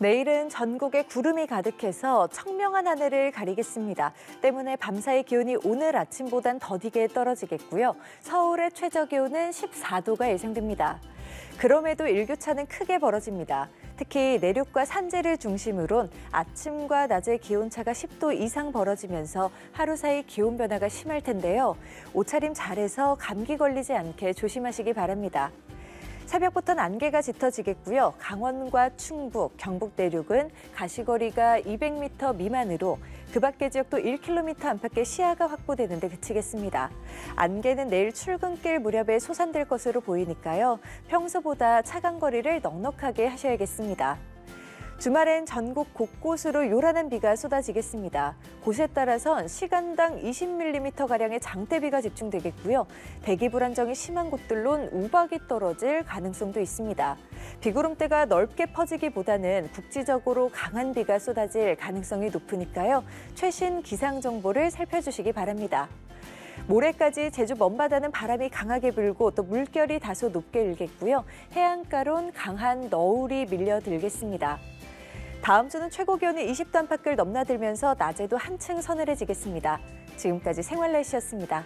내일은 전국에 구름이 가득해서 청명한 하늘을 가리겠습니다. 때문에 밤사이 기온이 오늘 아침보단 더디게 떨어지겠고요. 서울의 최저 기온은 14도가 예상됩니다. 그럼에도 일교차는 크게 벌어집니다. 특히 내륙과 산지를 중심으론 아침과 낮의 기온차가 10도 이상 벌어지면서 하루 사이 기온 변화가 심할 텐데요. 옷차림 잘해서 감기 걸리지 않게 조심하시기 바랍니다. 새벽부터는 안개가 짙어지겠고요. 강원과 충북, 경북 내륙은 가시거리가 200m 미만으로 그 밖의 지역도 1km 안팎의 시야가 확보되는 데 그치겠습니다. 안개는 내일 출근길 무렵에 솟아들 것으로 보이니까요. 평소보다 차간 거리를 넉넉하게 하셔야겠습니다. 주말엔 전국 곳곳으로 요란한 비가 쏟아지겠습니다. 곳에 따라선 시간당 20mm가량의 장대비가 집중되겠고요. 대기 불안정이 심한 곳들론 우박이 떨어질 가능성도 있습니다. 비구름대가 넓게 퍼지기보다는 국지적으로 강한 비가 쏟아질 가능성이 높으니까요. 최신 기상 정보를 살펴주시기 바랍니다. 모레까지 제주 먼바다는 바람이 강하게 불고 또 물결이 다소 높게 일겠고요. 해안가론 강한 너울이 밀려들겠습니다. 다음 주는 최고 기온이 20도 안팎을 넘나들면서 낮에도 한층 서늘해지겠습니다. 지금까지 생활 날씨였습니다.